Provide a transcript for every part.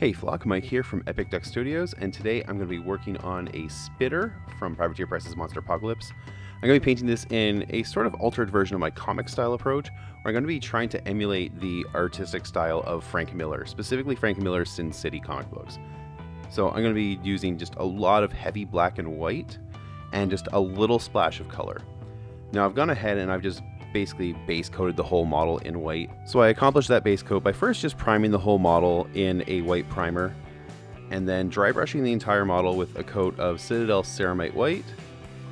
Hey Flock, Mike here from Epic Duck Studios, and today I'm going to be working on a spitter from Privateer Press's Monsterpocalypse. I'm going to be painting this in a sort of altered version of my comic style approach, where I'm going to be trying to emulate the artistic style of Frank Miller, specifically Frank Miller's Sin City comic books. So I'm going to be using just a lot of heavy black and white, and just a little splash of color. Now I've gone ahead and I've just basically base coated the whole model in white. So I accomplished that base coat by first just priming the whole model in a white primer and then dry brushing the entire model with a coat of Citadel Ceramite White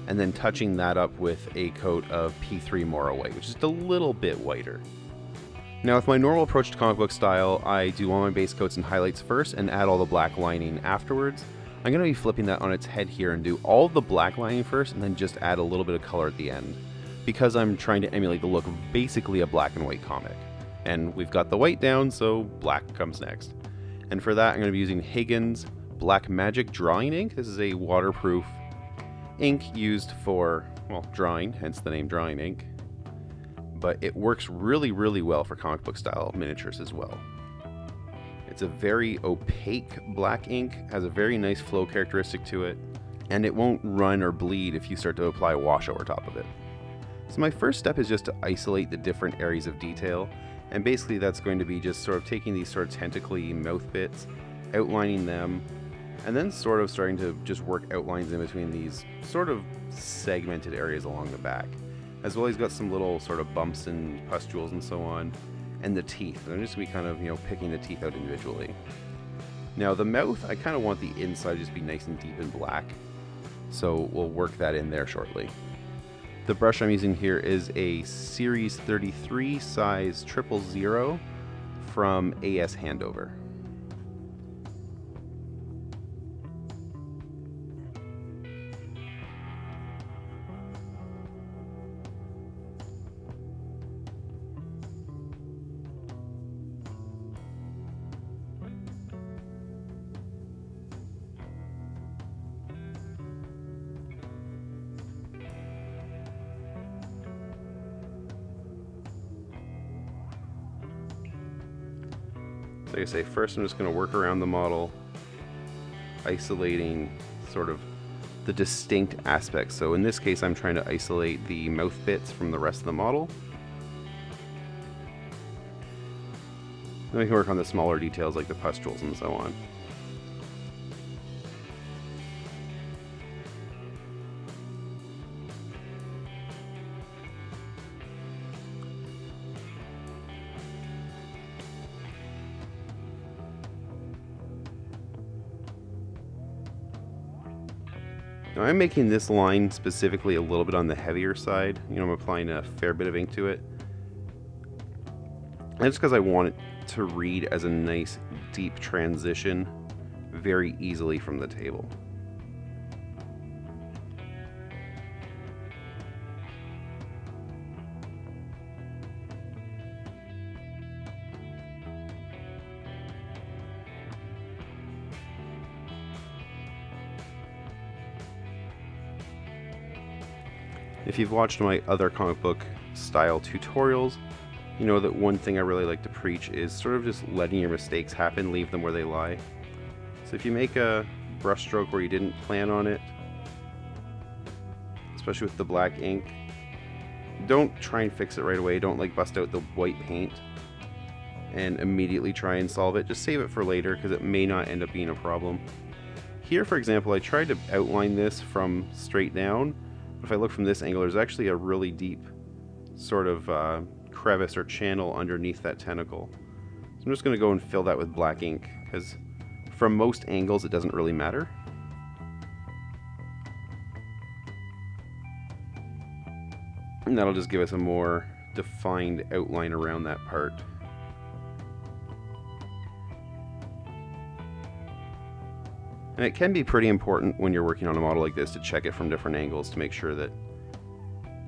and then touching that up with a coat of P3 Morrow White, which is just a little bit whiter. Now with my normal approach to comic book style, I do all my base coats and highlights first and add all the black lining afterwards. I'm going to be flipping that on its head here and do all the black lining first and then just add a little bit of color at the end because I'm trying to emulate the look of basically a black and white comic. And we've got the white down, so black comes next. And for that, I'm going to be using Higgins Black Magic Drawing Ink. This is a waterproof ink used for, well, drawing, hence the name drawing ink. But it works really, really well for comic book style miniatures as well. It's a very opaque black ink, has a very nice flow characteristic to it, and it won't run or bleed if you start to apply wash over top of it. So my first step is just to isolate the different areas of detail, and basically that's going to be just sort of taking these sort of tentacly mouth bits, outlining them, and then sort of starting to just work outlines in between these sort of segmented areas along the back. As well, he's got some little sort of bumps and pustules and so on, and the teeth. And I'm just to be kind of, you know, picking the teeth out individually. Now, the mouth, I kind of want the inside to just be nice and deep and black, so we'll work that in there shortly. The brush I'm using here is a Series 33 size triple zero from AS Handover. Say, first I'm just going to work around the model, isolating sort of the distinct aspects. So in this case, I'm trying to isolate the mouth bits from the rest of the model. Then we can work on the smaller details like the pustules and so on. I'm making this line specifically a little bit on the heavier side. You know, I'm applying a fair bit of ink to it. And just because I want it to read as a nice deep transition very easily from the table. If you've watched my other comic book style tutorials, you know that one thing I really like to preach is sort of just letting your mistakes happen, leave them where they lie. So if you make a brushstroke where you didn't plan on it, especially with the black ink, don't try and fix it right away. Don't like bust out the white paint and immediately try and solve it. Just save it for later because it may not end up being a problem. Here, for example, I tried to outline this from straight down, if I look from this angle, there's actually a really deep sort of uh, crevice or channel underneath that tentacle. So I'm just going to go and fill that with black ink, because from most angles it doesn't really matter. And that'll just give us a more defined outline around that part. And it can be pretty important when you're working on a model like this to check it from different angles to make sure that,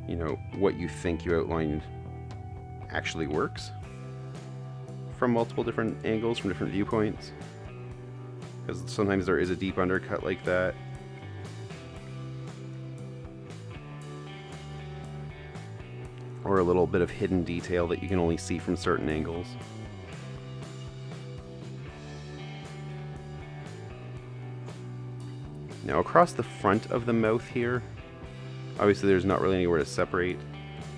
you know, what you think you outlined actually works from multiple different angles, from different viewpoints. Because sometimes there is a deep undercut like that. Or a little bit of hidden detail that you can only see from certain angles. Now across the front of the mouth here, obviously there's not really anywhere to separate.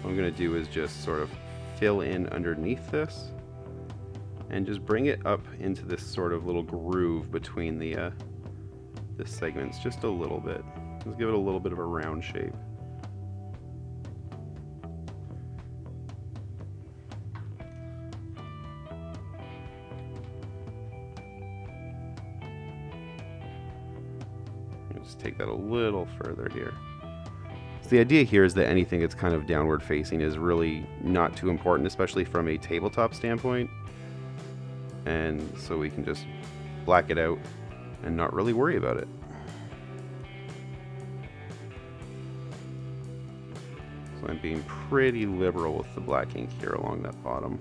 What I'm going to do is just sort of fill in underneath this and just bring it up into this sort of little groove between the, uh, the segments just a little bit. Let's give it a little bit of a round shape. Take that a little further here. So the idea here is that anything that's kind of downward facing is really not too important, especially from a tabletop standpoint. And so we can just black it out and not really worry about it. So I'm being pretty liberal with the black ink here along that bottom.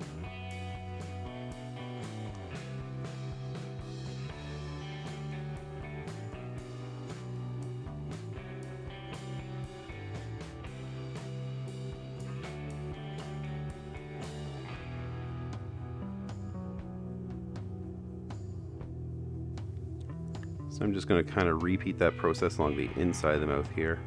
So I'm just going to kind of repeat that process along the inside of the mouth here.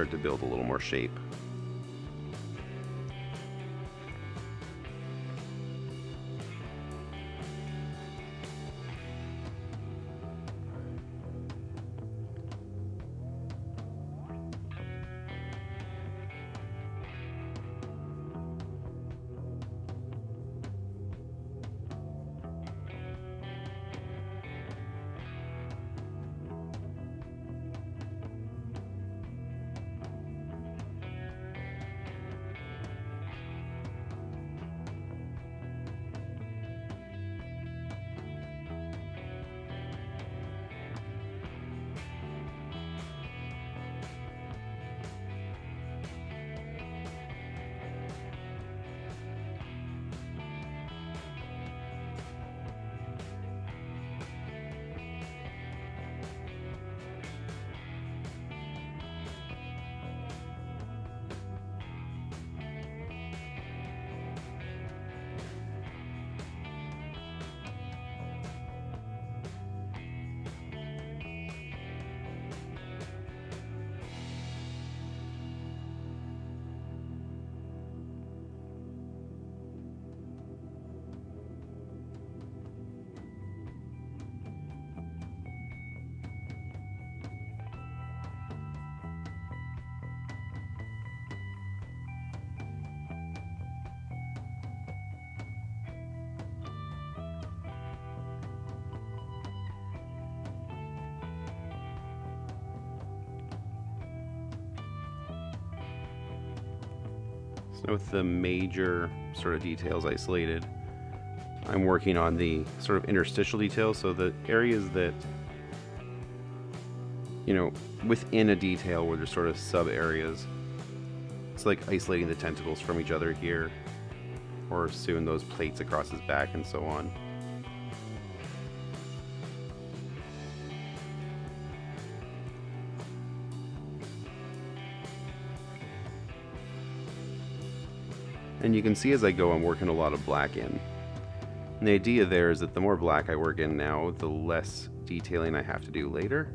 Start to build a little more shape. So with the major sort of details isolated, I'm working on the sort of interstitial details, so the areas that, you know, within a detail where there's sort of sub areas. It's like isolating the tentacles from each other here, or sewing those plates across his back and so on. And you can see as I go, I'm working a lot of black in. The idea there is that the more black I work in now, the less detailing I have to do later.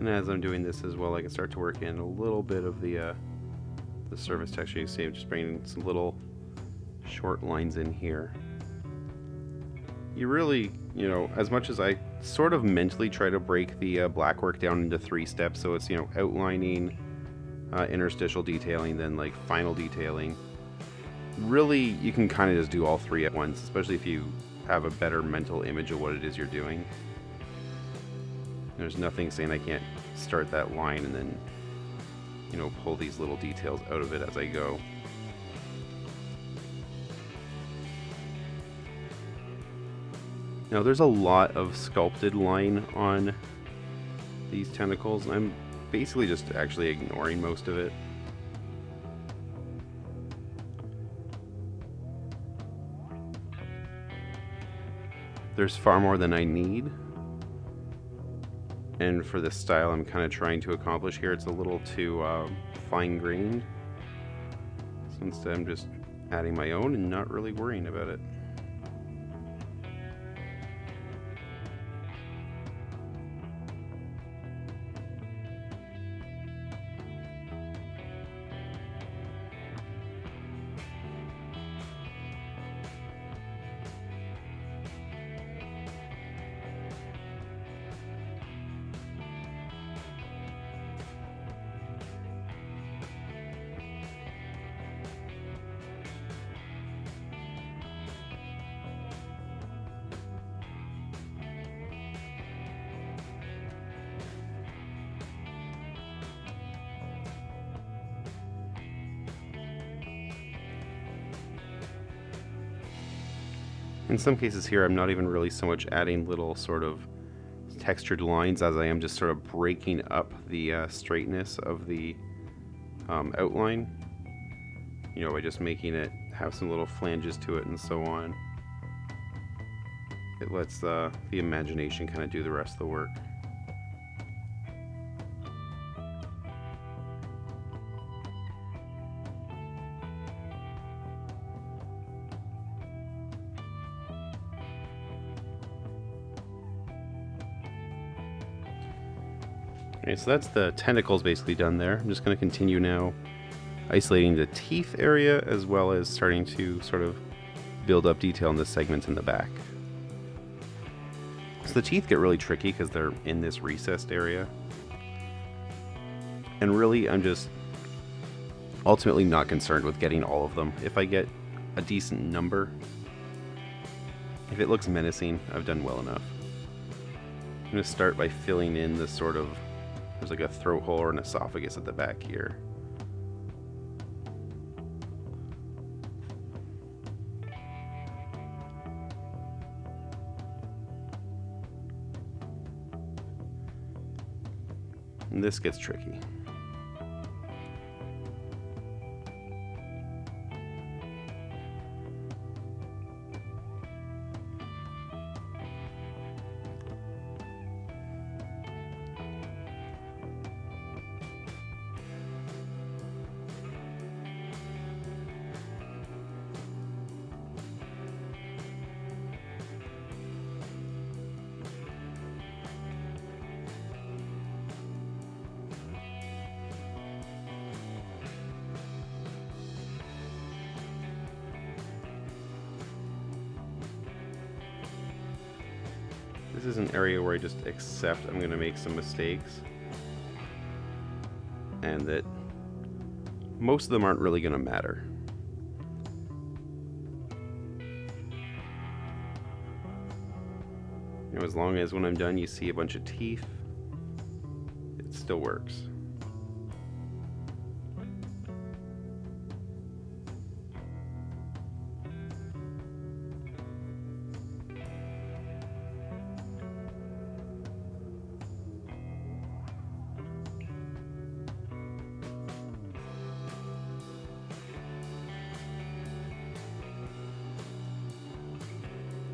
And as I'm doing this as well, I can start to work in a little bit of the uh, the surface texture. You see I'm just bringing some little short lines in here. You really, you know, as much as I sort of mentally try to break the uh, black work down into three steps, so it's, you know, outlining, uh, interstitial detailing, then like final detailing. Really, you can kind of just do all three at once, especially if you have a better mental image of what it is you're doing. There's nothing saying I can't start that line and then, you know, pull these little details out of it as I go. Now there's a lot of sculpted line on these tentacles, I'm basically just actually ignoring most of it. There's far more than I need. And for the style I'm kind of trying to accomplish here, it's a little too uh, fine-grained. So instead I'm just adding my own and not really worrying about it. In some cases here, I'm not even really so much adding little sort of textured lines as I am just sort of breaking up the uh, straightness of the um, outline. You know, by just making it have some little flanges to it and so on. It lets uh, the imagination kind of do the rest of the work. Okay, so that's the tentacles basically done there. I'm just going to continue now isolating the teeth area as well as starting to sort of build up detail in the segments in the back. So the teeth get really tricky because they're in this recessed area. And really, I'm just ultimately not concerned with getting all of them. If I get a decent number, if it looks menacing, I've done well enough. I'm going to start by filling in the sort of there's like a throat hole or an esophagus at the back here. And this gets tricky. This is an area where I just accept I'm going to make some mistakes. And that most of them aren't really going to matter. You know, as long as when I'm done you see a bunch of teeth, it still works.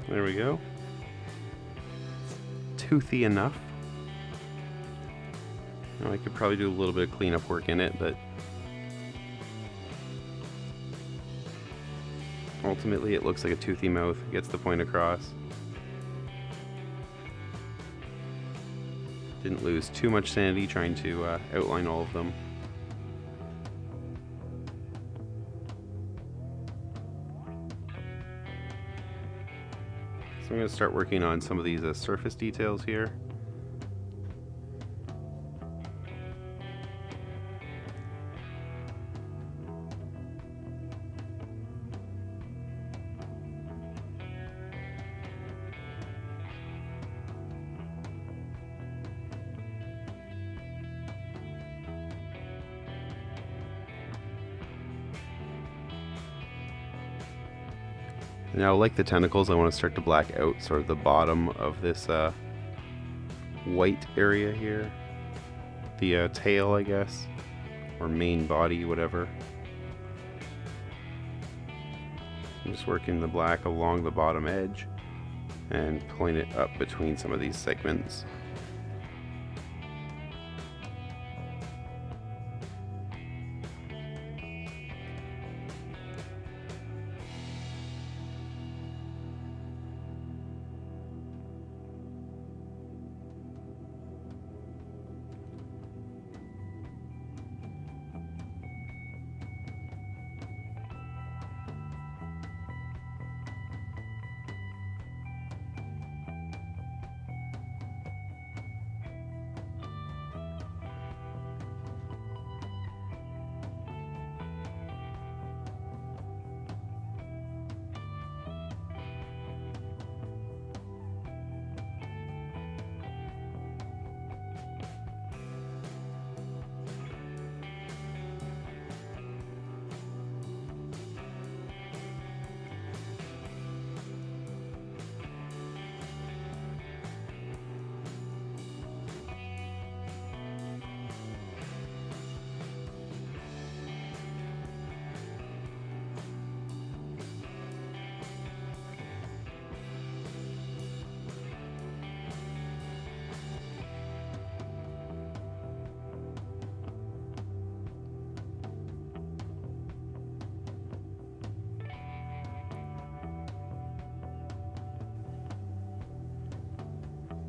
There we go. Toothy enough. Now I could probably do a little bit of cleanup work in it, but ultimately it looks like a toothy mouth. Gets the point across. Didn't lose too much sanity trying to uh, outline all of them. Going to start working on some of these uh, surface details here. Now, like the tentacles, I want to start to black out sort of the bottom of this uh, white area here. The uh, tail, I guess, or main body, whatever. I'm just working the black along the bottom edge and pulling it up between some of these segments.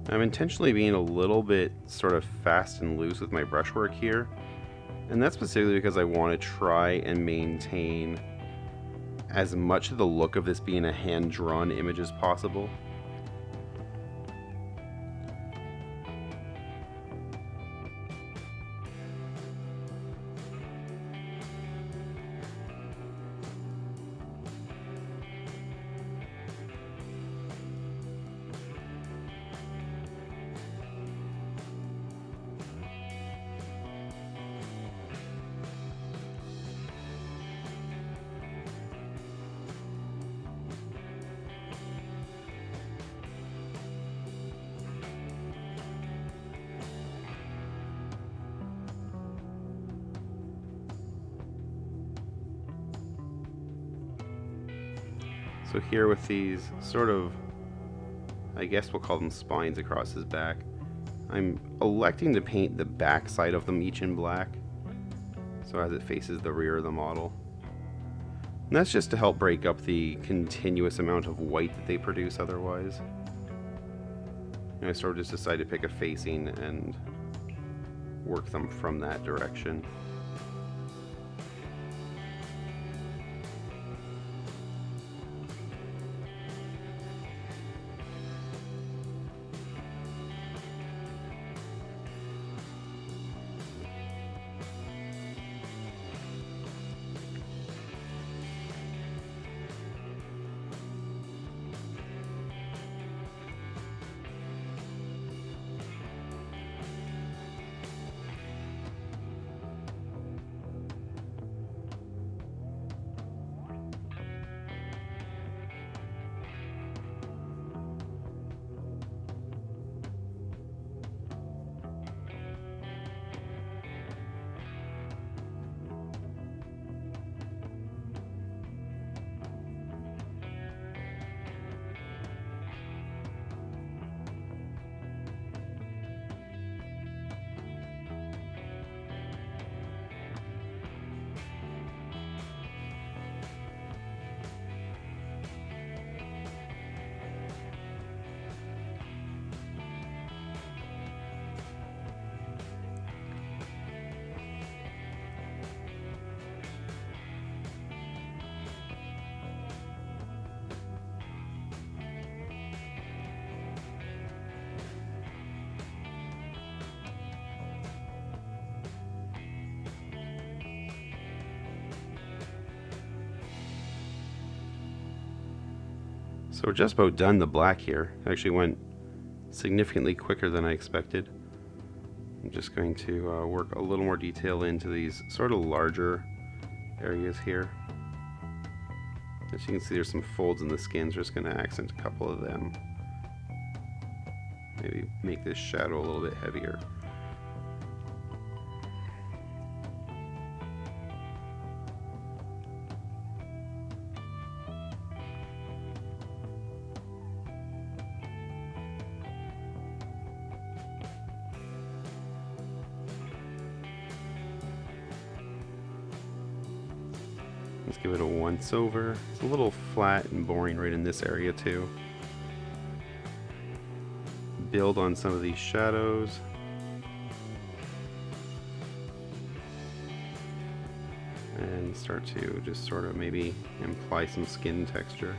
I'm intentionally being a little bit sort of fast and loose with my brushwork here. And that's specifically because I want to try and maintain as much of the look of this being a hand-drawn image as possible. So here with these sort of, I guess we'll call them spines across his back, I'm electing to paint the back side of them each in black, so as it faces the rear of the model. And that's just to help break up the continuous amount of white that they produce otherwise. And I sort of just decided to pick a facing and work them from that direction. So we're just about done the black here. Actually went significantly quicker than I expected. I'm just going to uh, work a little more detail into these sort of larger areas here. As you can see there's some folds in the skin, so just going to accent a couple of them. Maybe make this shadow a little bit heavier. Let's give it a once over. It's a little flat and boring right in this area too. Build on some of these shadows. And start to just sort of maybe imply some skin texture.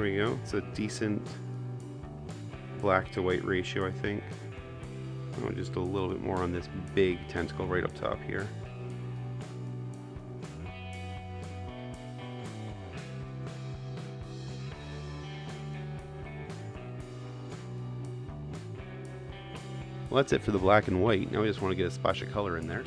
There we go. It's a decent black to white ratio, I think. Oh, just a little bit more on this big tentacle right up top here. Well, that's it for the black and white. Now we just want to get a splash of color in there.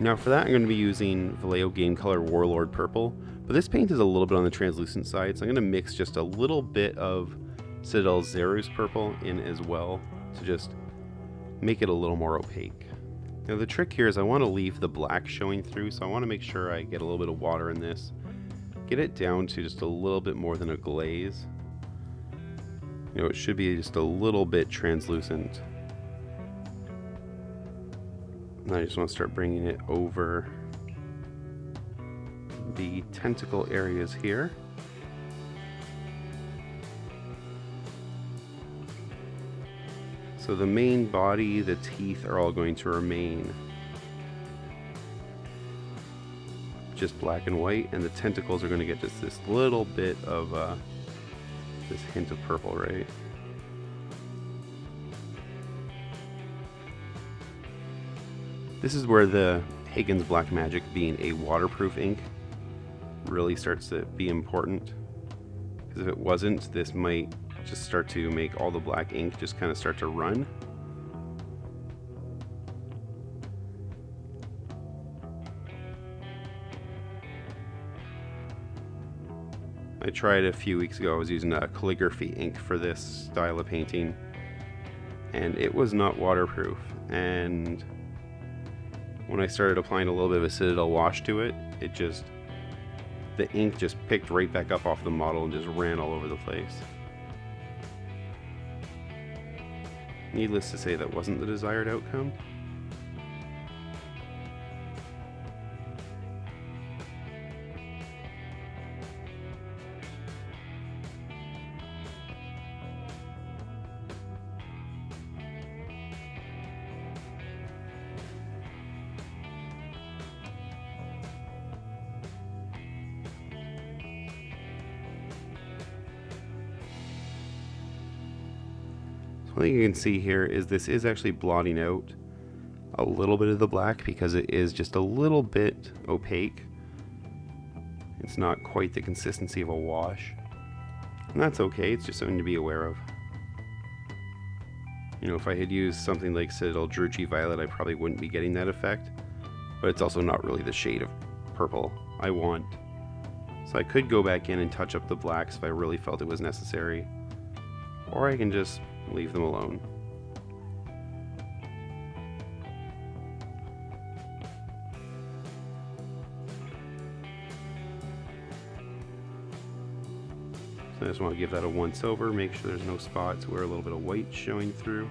Now for that, I'm going to be using Vallejo Game Color Warlord Purple. But this paint is a little bit on the translucent side, so I'm going to mix just a little bit of Citadel Xereus Purple in as well to just make it a little more opaque. Now the trick here is I want to leave the black showing through, so I want to make sure I get a little bit of water in this. Get it down to just a little bit more than a glaze. You know, it should be just a little bit translucent. And I just want to start bringing it over the tentacle areas here. So the main body, the teeth are all going to remain just black and white and the tentacles are going to get just this little bit of uh, this hint of purple, right? This is where the Higgins Black Magic being a waterproof ink really starts to be important. Because if it wasn't, this might just start to make all the black ink just kind of start to run. I tried a few weeks ago, I was using a calligraphy ink for this style of painting and it was not waterproof and when I started applying a little bit of a Citadel wash to it, it just the ink just picked right back up off the model and just ran all over the place. Needless to say, that wasn't the desired outcome. One thing you can see here is this is actually blotting out a little bit of the black because it is just a little bit opaque. It's not quite the consistency of a wash. And that's okay, it's just something to be aware of. You know, if I had used something like Citadel Druchii Violet, I probably wouldn't be getting that effect. But it's also not really the shade of purple I want. So I could go back in and touch up the blacks if I really felt it was necessary. Or I can just leave them alone. So I just want to give that a once over, make sure there's no spots where a little bit of white showing through.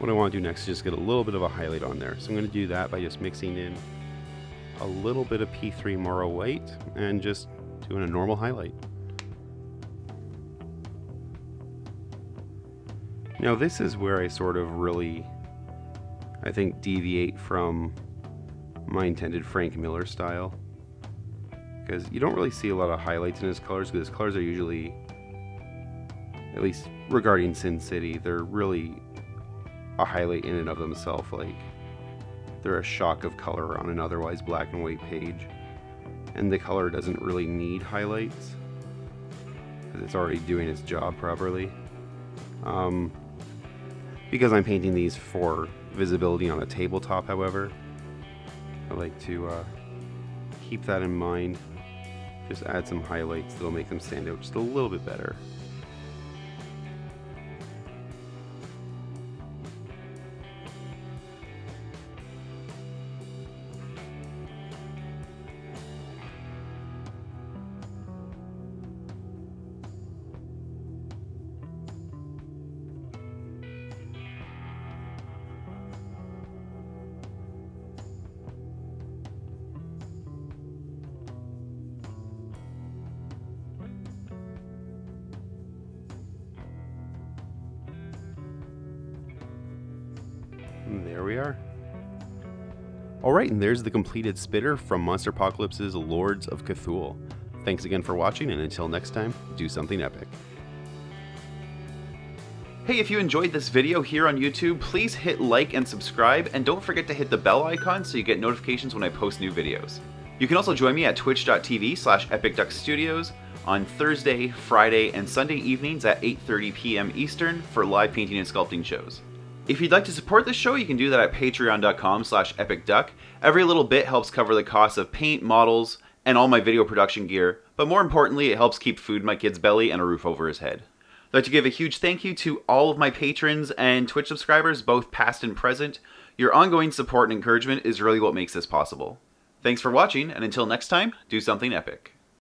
What I want to do next is just get a little bit of a highlight on there. So I'm going to do that by just mixing in a little bit of P3 Morrow White and just doing a normal highlight. Now this is where I sort of really, I think, deviate from my intended Frank Miller style. Because you don't really see a lot of highlights in his colors, because his colors are usually, at least regarding Sin City, they're really a highlight in and of themselves. Like, they're a shock of color on an otherwise black and white page. And the color doesn't really need highlights, because it's already doing its job properly. Um, because I'm painting these for visibility on a tabletop, however, I like to uh, keep that in mind. Just add some highlights that'll make them stand out just a little bit better. There we are. Alright, and there's the completed spitter from Monsterpocalypse's Lords of Cthulhu. Thanks again for watching, and until next time, do something epic. Hey, if you enjoyed this video here on YouTube, please hit like and subscribe, and don't forget to hit the bell icon so you get notifications when I post new videos. You can also join me at twitch.tv slash epicduckstudios on Thursday, Friday, and Sunday evenings at 8.30 p.m. Eastern for live painting and sculpting shows. If you'd like to support this show, you can do that at patreon.com slash epicduck. Every little bit helps cover the cost of paint, models, and all my video production gear, but more importantly, it helps keep food in my kid's belly and a roof over his head. I'd like to give a huge thank you to all of my patrons and Twitch subscribers, both past and present. Your ongoing support and encouragement is really what makes this possible. Thanks for watching, and until next time, do something epic.